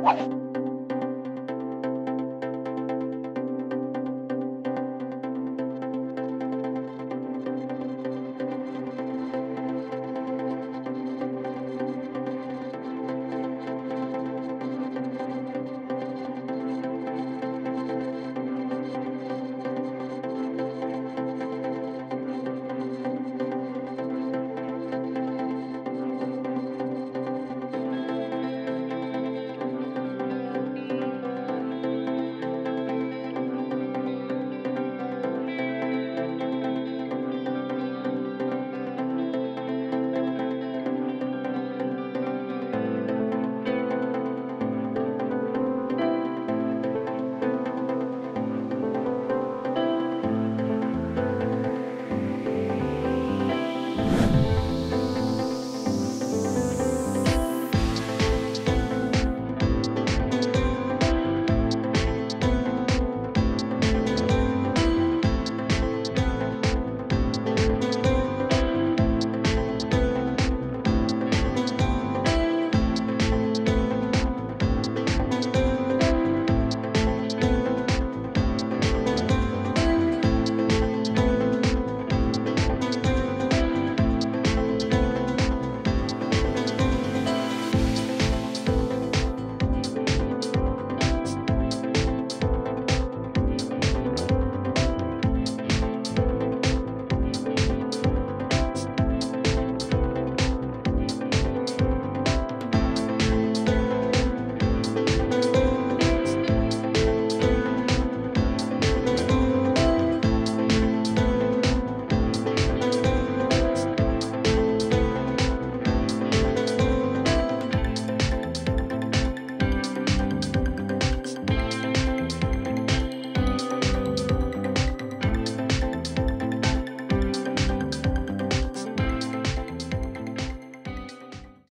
What?